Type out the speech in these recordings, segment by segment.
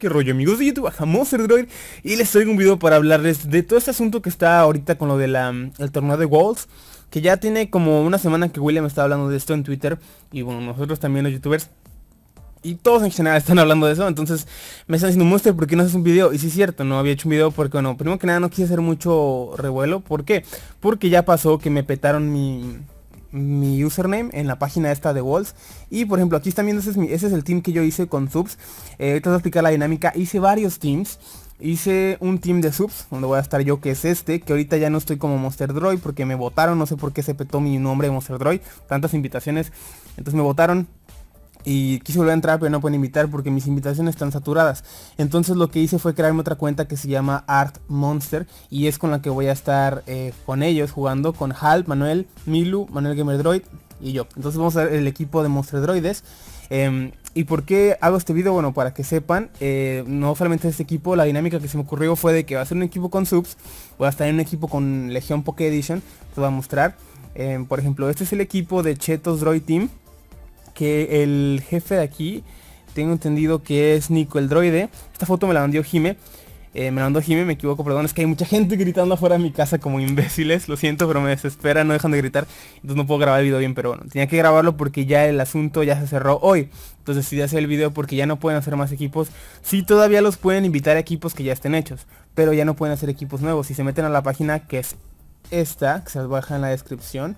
qué rollo amigos de YouTube, Monster Droid y les traigo un video para hablarles de todo este asunto que está ahorita con lo del el torneo de Walls que ya tiene como una semana que William está hablando de esto en Twitter y bueno, nosotros también los youtubers y todos en general están hablando de eso, entonces me están diciendo, Monster, ¿por qué no haces un video? Y sí es cierto, no había hecho un video porque, bueno, primero que nada no quise hacer mucho revuelo, ¿por qué? Porque ya pasó que me petaron mi, mi username en la página esta de Walls. Y por ejemplo aquí están viendo ese es, es el team que yo hice con subs. Eh, ahorita voy a explicar la dinámica. Hice varios teams. Hice un team de subs donde voy a estar yo que es este que ahorita ya no estoy como Monster Droid porque me votaron no sé por qué se petó mi nombre de Monster Droid tantas invitaciones. Entonces me votaron y quise volver a entrar pero no pueden invitar porque mis invitaciones están saturadas entonces lo que hice fue crearme otra cuenta que se llama Art Monster y es con la que voy a estar eh, con ellos jugando con Hal, Manuel, Milu, Manuel Gamer Droid y yo entonces vamos a ver el equipo de Monster Droides em, ¿Y por qué hago este video? Bueno, para que sepan, eh, no solamente este equipo, la dinámica que se me ocurrió fue de que va a ser un equipo con subs, voy a estar en un equipo con Legion Poké Edition, te voy a mostrar. Em, por ejemplo, este es el equipo de Chetos Droid Team, que el jefe de aquí, tengo entendido que es Nico el droide. Esta foto me la mandó Jime. Eh, me la mandó Jime, me equivoco, perdón, es que hay mucha gente gritando afuera de mi casa como imbéciles, lo siento, pero me desespera, no dejan de gritar, entonces no puedo grabar el video bien, pero bueno, tenía que grabarlo porque ya el asunto ya se cerró hoy, entonces decidí hacer el video porque ya no pueden hacer más equipos, sí todavía los pueden invitar a equipos que ya estén hechos, pero ya no pueden hacer equipos nuevos, si se meten a la página que es esta, que se las voy a dejar en la descripción,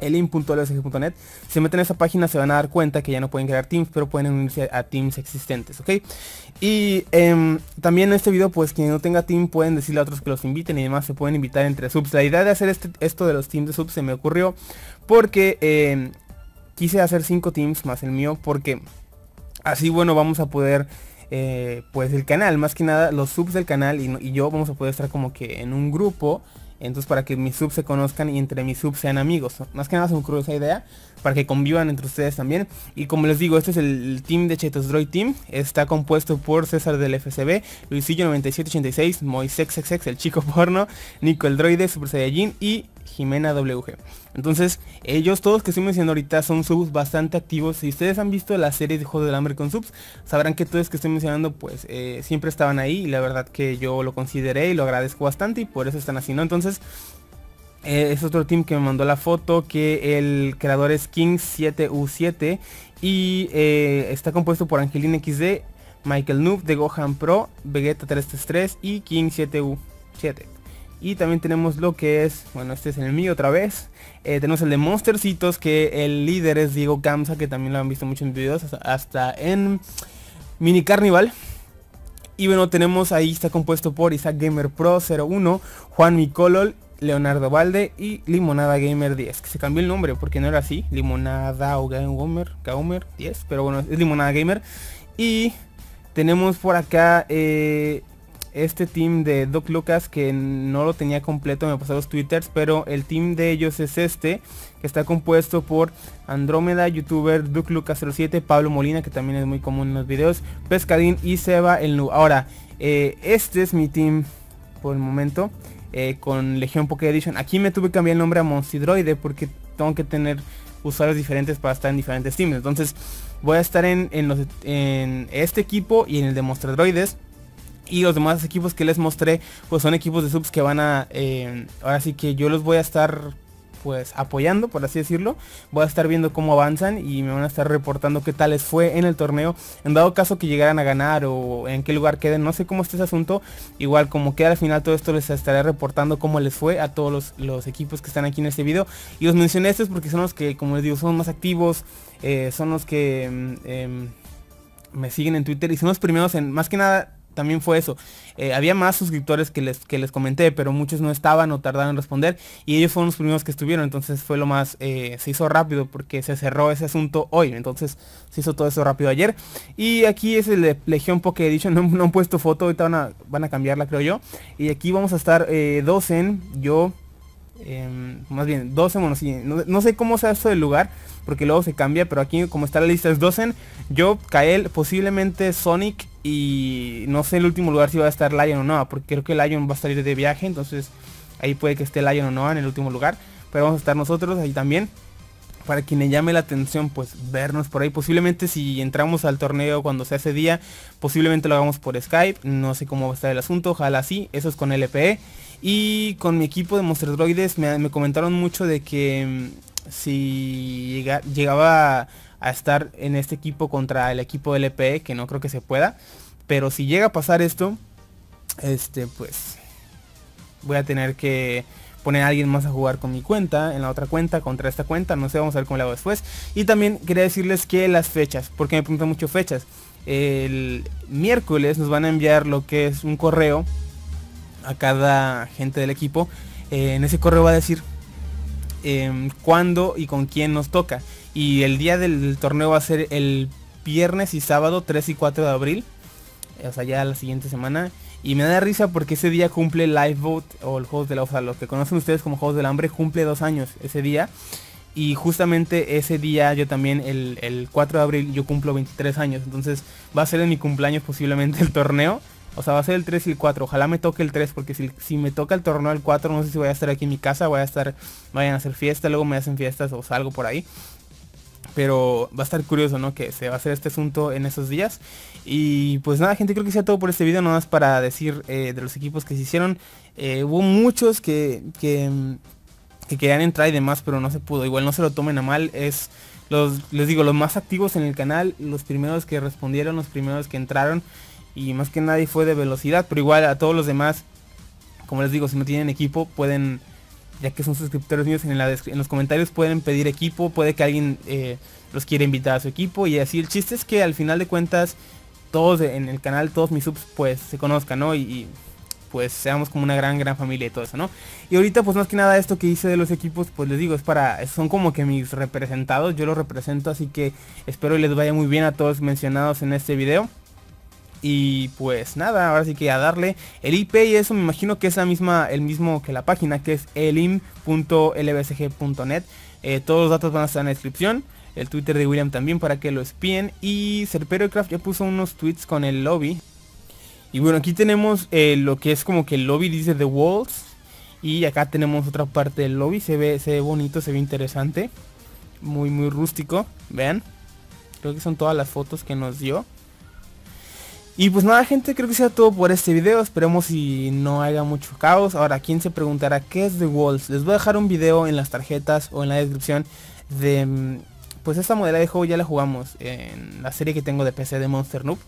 elin.lsg.net Si meten a esa página se van a dar cuenta que ya no pueden crear teams, pero pueden unirse a teams existentes, ¿ok? Y em, también en este video, pues quien no tenga team pueden decirle a otros que los inviten y demás se pueden invitar entre subs. La idea de hacer este, esto de los teams de subs se me ocurrió porque em, quise hacer 5 teams más el mío porque así bueno vamos a poder... Eh, pues el canal, más que nada los subs del canal y, y yo vamos a poder estar como que en un grupo entonces para que mis subs se conozcan y entre mis subs sean amigos. Más que nada se me ocurrió esa idea. Para que convivan entre ustedes también. Y como les digo, este es el team de Chetos Droid Team. Está compuesto por César del FCB, Luisillo 9786, XX, el chico porno, Nico el droide, Super Saiyajin y Jimena WG. Entonces, ellos todos que estoy mencionando ahorita son subs bastante activos. Si ustedes han visto la serie de Juego del Hambre con subs, sabrán que todos que estoy mencionando pues eh, siempre estaban ahí. Y la verdad que yo lo consideré y lo agradezco bastante y por eso están así, ¿no? Entonces, eh, es otro team que me mandó la foto que el creador es King7U7 y eh, está compuesto por Angelina XD, Michael Noob de Gohan Pro, Vegeta 333 y King7U7. Y también tenemos lo que es, bueno, este es el mío otra vez. Eh, tenemos el de Monstercitos, que el líder es Diego Gamsa, que también lo han visto mucho en videos, hasta, en Mini Carnival. Y bueno, tenemos ahí, está compuesto por Isaac Gamer Pro 01, Juan Micolol, Leonardo Valde y Limonada Gamer 10. Que se cambió el nombre porque no era así, Limonada o Gamer, Gamer 10, pero bueno, es Limonada Gamer. Y tenemos por acá eh, este team de Doc Lucas que no lo tenía completo, me pasó los twitters, pero el team de ellos es este, que está compuesto por Andrómeda, youtuber, Duke Lucas 07, Pablo Molina, que también es muy común en los videos, Pescadín y Seba el Nu. Ahora, eh, este es mi team por el momento, eh, con Legion Poké Edition. Aquí me tuve que cambiar el nombre a Monstidroide porque tengo que tener usuarios diferentes para estar en diferentes teams. Entonces voy a estar en, en este equipo y en el de Monstradroides y los demás equipos que les mostré, pues son equipos de subs que van a... Eh, ahora sí que yo los voy a estar pues apoyando, por así decirlo. Voy a estar viendo cómo avanzan y me van a estar reportando qué tal les fue en el torneo. En dado caso que llegaran a ganar o en qué lugar queden, no sé cómo está ese asunto. Igual como queda al final todo esto les estaré reportando cómo les fue a todos los, equipos que están aquí en este video. Y los mencioné estos porque son los que, como les digo, son más activos. Eh, son los que mm, em, me siguen en Twitter y son los primeros en, más que nada, también fue eso. Eh, había más suscriptores que les, que les comenté, pero muchos no estaban o tardaron en responder. Y ellos fueron los primeros que estuvieron. Entonces fue lo más, eh, se hizo rápido porque se cerró ese asunto hoy. Entonces se hizo todo eso rápido ayer. Y aquí es el de Legion Poké Edition. No, han puesto foto, ahorita van a, van a cambiarla creo yo. Y aquí vamos a estar eh, dos en yo. Em, más bien 12, bueno, sí, no, sé cómo sea esto del lugar, porque luego se cambia, pero aquí como está la lista es 12, yo, Kael, posiblemente Sonic y no sé el último lugar si va a estar Lion o no, porque creo que Lion va a salir de viaje, entonces ahí puede que esté Lion o no en el último lugar. Pero vamos a estar nosotros ahí también. para quien le llame la atención, pues vernos por ahí. Posiblemente si entramos al torneo cuando sea ese día, posiblemente lo hagamos por Skype. No sé cómo va a estar el asunto, ojalá sí. Eso es con LPE. Y con mi equipo de Monster Droides me, comentaron mucho de que mm, si llegaba a estar en este equipo contra el equipo de LPE, que no creo que se pueda. Pero si llega a pasar esto, este pues voy a tener que poner a alguien más a jugar con mi cuenta, en la otra cuenta, contra esta cuenta, no sé, vamos a ver cómo lo hago después. Y también quería decirles que las fechas, porque me preguntan mucho fechas. El miércoles nos van a enviar lo que es un correo a cada gente del equipo. Eh, en ese correo va a decir em, cuándo y con quién nos toca. Y el día del torneo va a ser el viernes y sábado 3 y 4 de abril. O sea, ya la siguiente semana. Y me da risa porque ese día cumple Lifeboat o el Juegos de la... O sea, lo que conocen ustedes como Juegos del Hambre cumple dos años ese día. Y justamente ese día yo también, el, 4 de abril, yo cumplo 23 años. Entonces va a ser en mi cumpleaños posiblemente el torneo. O sea, va a ser el 3 y el 4. Ojalá me toque el 3 porque si, si me toca el torneo el 4 no sé si voy a estar aquí en mi casa. Voy a estar, vayan a hacer fiesta, luego me hacen fiestas o salgo por ahí. Pero va a estar curioso, ¿no? Que se va a hacer este asunto en esos días. Y pues nada, gente, creo que sea todo por este video. Nada más para decir eh, de los equipos que se hicieron. Eh, hubo muchos que, que, que, querían entrar y demás, pero no se pudo. Igual no se lo tomen a mal. Es los, les digo, los más activos en el canal. Los primeros que respondieron, los primeros que entraron. Y más que nadie fue de velocidad. Pero igual a todos los demás, como les digo, si no tienen equipo, pueden ya que son suscriptores míos, en, los comentarios pueden pedir equipo, puede que alguien eh, los quiera invitar a su equipo y así. El chiste es que al final de cuentas todos en el canal, todos mis subs pues se conozcan, ¿no? Y, pues seamos como una gran, gran familia y todo eso, ¿no? Y ahorita pues más que nada esto que hice de los equipos, pues les digo, es para, son como que mis representados, yo los represento, así que espero les vaya muy bien a todos mencionados en este video. Y pues nada, ahora sí que a darle el IP y eso me imagino que es la misma, el mismo que la página, que es elim.lbsg.net. Eh, todos los datos van a estar en la descripción. El Twitter de William también para que lo espíen. Y Serperiocraft ya puso unos tweets con el lobby. Y bueno, aquí tenemos eh, lo que es como que el lobby dice The Walls. Y acá tenemos otra parte del lobby. Se ve, se ve bonito, se ve interesante. Muy, muy rústico. Vean. Creo que son todas las fotos que nos dio. Y pues nada gente, creo que sea todo por este video, esperemos si no haya mucho caos. Ahora, ¿quién se preguntará qué es The Walls? Les voy a dejar un video en las tarjetas o en la descripción de... Mm, pues esta modalidad de juego ya la jugamos en la serie que tengo de PC de Monster Noob.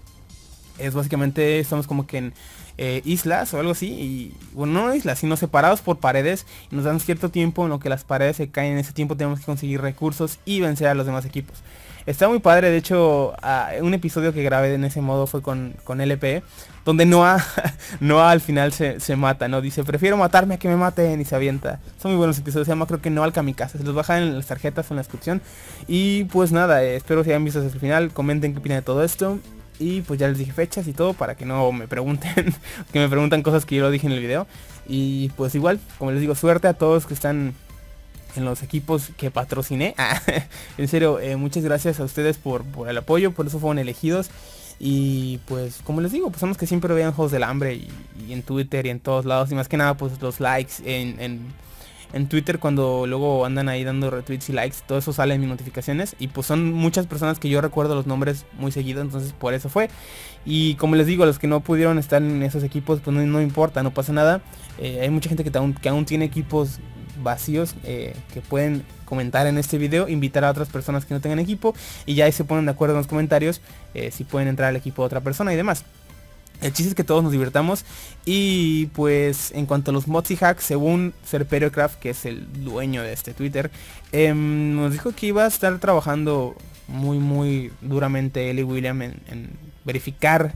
Es básicamente, estamos como que en eh, islas o algo así. Y bueno, no islas, sino separados por paredes. Y nos dan cierto tiempo en lo que las paredes se caen. En ese tiempo tenemos que conseguir recursos y vencer a los demás equipos. Está muy padre, de hecho, un episodio que grabé en ese modo fue con, con LP, donde Noah, Noah al final se, mata, ¿no? Dice, prefiero matarme a que me maten y se avienta. Son muy buenos episodios, se llama creo que Noah al Kamikaze, se los bajan en las tarjetas en la descripción. Y pues nada, eh, espero que hayan visto hasta el final, comenten qué opinan de todo esto. Y pues ya les dije fechas y todo para que no me pregunten, que me preguntan cosas que yo lo dije en el video. Y pues igual, como les digo, suerte a todos que están en los equipos que patrociné. Ah, en serio, eh, muchas gracias a ustedes por, el apoyo, por eso fueron elegidos. Y pues como les digo, pues son los que siempre vean Juegos del Hambre y, en Twitter y en todos lados. Y más que nada pues los likes en, en, Twitter cuando luego andan ahí dando retweets y likes. Todo eso sale en mis notificaciones. Y pues son muchas personas que yo recuerdo los nombres muy seguido. Entonces por eso fue. Y como les digo, los que no pudieron estar en esos equipos pues no, importa, no pasa nada. Eh, hay mucha gente que que aún tiene equipos vacíos eh, que pueden comentar en este video, invitar a otras personas que no tengan equipo y ya ahí se ponen de acuerdo en los comentarios eh, si pueden entrar al equipo de otra persona y demás. El chiste es que todos nos divertamos y pues en cuanto a los mods y hacks, según Serperiocraft, que es el dueño de este Twitter, em, nos dijo que iba a estar trabajando muy muy duramente él y William en, en verificar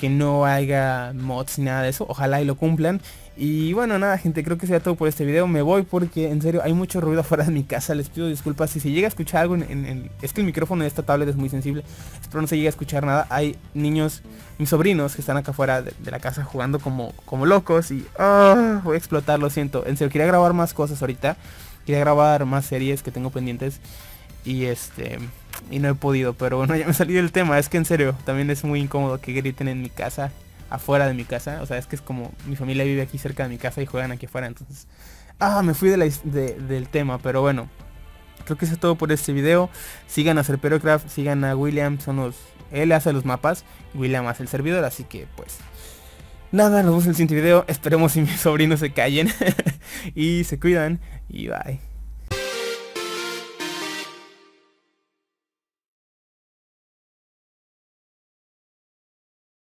que no haya mods ni nada de eso. Ojalá y lo cumplan. Y bueno, nada gente, creo que sea todo por este video. Me voy porque en serio hay mucho ruido afuera de mi casa. Les pido disculpas si se llega a escuchar algo en. Es que el micrófono de esta tablet es muy sensible. Espero no se llegue a escuchar nada. Hay niños, mis sobrinos que están acá afuera de, la casa jugando como, como locos. Y ah, voy a explotar, lo siento. En serio, quería grabar más cosas ahorita. Quería grabar más series que tengo pendientes. Y este y no he podido, pero bueno, ya me salí del tema, es que en serio, también es muy incómodo que griten en mi casa, afuera de mi casa, o sea, es que es como mi familia vive aquí cerca de mi casa y juegan aquí afuera, entonces, ah, me fui de la, de, del tema, pero bueno, creo que eso es todo por este video, sigan a Serperocraft, sigan a William, son los, él hace los mapas, William hace el servidor, así que pues... Nada, nos vemos en el siguiente video, esperemos si mis sobrinos se callen y se cuidan y bye.